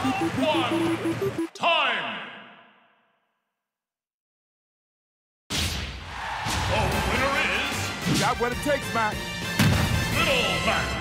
four, three, two, one, time! The winner is Got what it takes, Mac. Little Mac.